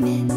climbing